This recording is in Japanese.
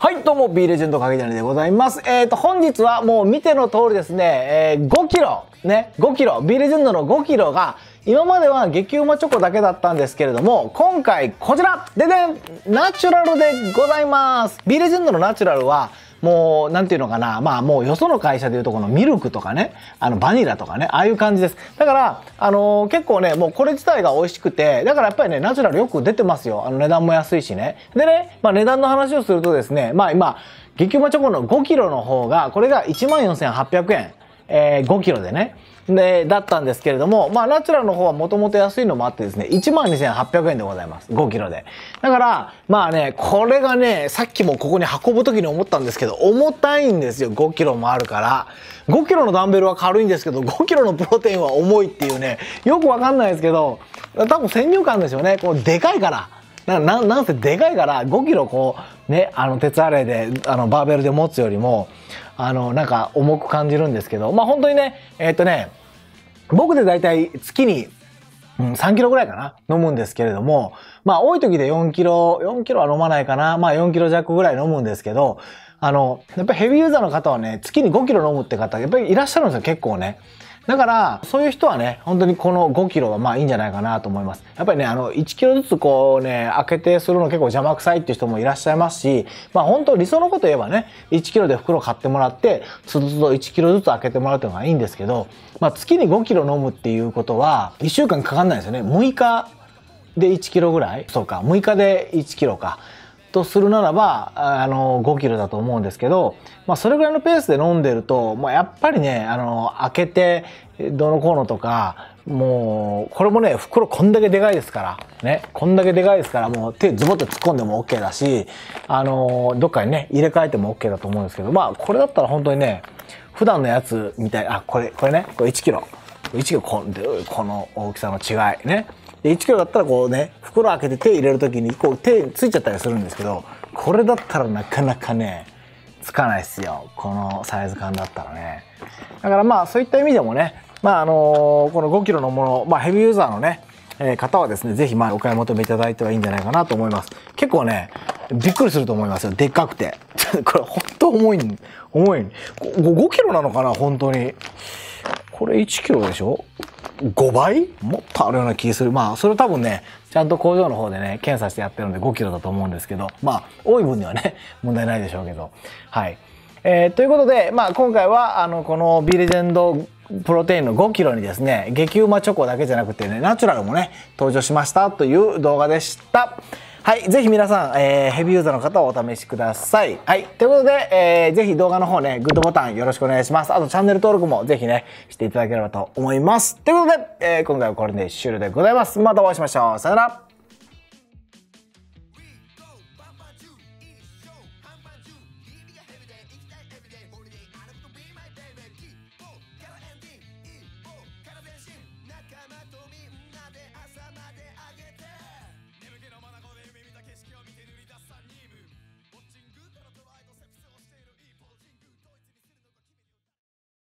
はい、どうも、B レジェンドかけじゃねでございます。えっ、ー、と、本日はもう見ての通りですね、えー、5キロ、ね、5キロ、B レジェンドの5キロが、今までは激うまチョコだけだったんですけれども、今回こちらででんナチュラルでございます !B レジェンドのナチュラルは、もう、なんていうのかな、まあもうよその会社でいうとこのミルクとかね、あのバニラとかね、ああいう感じです。だから、あのー、結構ね、もうこれ自体が美味しくて、だからやっぱりね、ナチュラルよく出てますよ。あの値段も安いしね。でね、まあ値段の話をするとですね、まあ今、激うまチョコの5キロの方が、これが14,800円。えー、5キロでね。で、だったんですけれども、まあ、ナチュラルの方はもともと安いのもあってですね、12,800円でございます。5キロで。だから、まあね、これがね、さっきもここに運ぶ時に思ったんですけど、重たいんですよ。5キロもあるから。5キロのダンベルは軽いんですけど、5キロのプロテインは重いっていうね、よくわかんないですけど、多分先入観ですよね。こう、でかいから。なななんせでかいから5キロこうねあの鉄アレイであのバーベルで持つよりもあのなんか重く感じるんですけどまあ本当にねえー、っとね僕で大体月にうん、3キロぐらいかな飲むんですけれども、まあ多い時で4キロ、4キロは飲まないかな。まあ4キロ弱ぐらい飲むんですけど、あの、やっぱりヘビーユーザーの方はね、月に5キロ飲むって方、やっぱりいらっしゃるんですよ、結構ね。だから、そういう人はね、本当にこの5キロはまあいいんじゃないかなと思います。やっぱりね、あの、1キロずつこうね、開けてするの結構邪魔くさいっていう人もいらっしゃいますし、まあ本当理想のこと言えばね、1キロで袋買ってもらって、つどつど1キロずつ開けてもらうっていうのがいいんですけど、まあ月に5キロ飲むっていうことは、1週間かかんないですよね。6日で1キロぐらい？そうか、6日で1キロか。とするならば、あの、5キロだと思うんですけど、まあ、それぐらいのペースで飲んでると、まあ、やっぱりね、あの、開けて、どのこうのとか、もう、これもね、袋こんだけでかいですから、ね、こんだけでかいですから、もう手ズボッと突っ込んでも OK だし、あの、どっかにね、入れ替えても OK だと思うんですけど、まあ、これだったら本当にね、普段のやつみたい、あ、これ、これね、これ1キロ。1キロここの大きさの違いね。で1キロだったらこうね袋開けて手入れる時にこう手ついちゃったりするんですけどこれだったらなかなかねつかないっすよこのサイズ感だったらねだからまあそういった意味でもねまああのこの5キロのもの、まあ、ヘビーユーザーのね、えー、方はですね、ぜひまあお買い求めいただいてはいいんじゃないかなと思います。結構ね、びっくりすると思いますよ。でっかくて。これ本当重い、重い。5キロなのかな本当に。これ1キロでしょ？5倍？もっとあるような気がする。まあ、それ多分ね、ちゃんと工場の方でね、検査してやってるんで5キロだと思うんですけど、まあ、多い分にはね、問題ないでしょうけど。はい。えー、ということで、まあ、今回は、あの、この B レジェンドプロテインの5キロにですね、激うまチョコだけじゃなくてね、ナチュラルもね、登場しましたという動画でした。はい。ぜひ皆さん、えー、ヘビーユーザーの方をお試しください。はい。ということで、えー、ぜひ動画の方ね、グッドボタンよろしくお願いします。あとチャンネル登録もぜひね、していただければと思います。ということで、えー、今回はこれで終了でございます。またお会いしましょう。さよなら。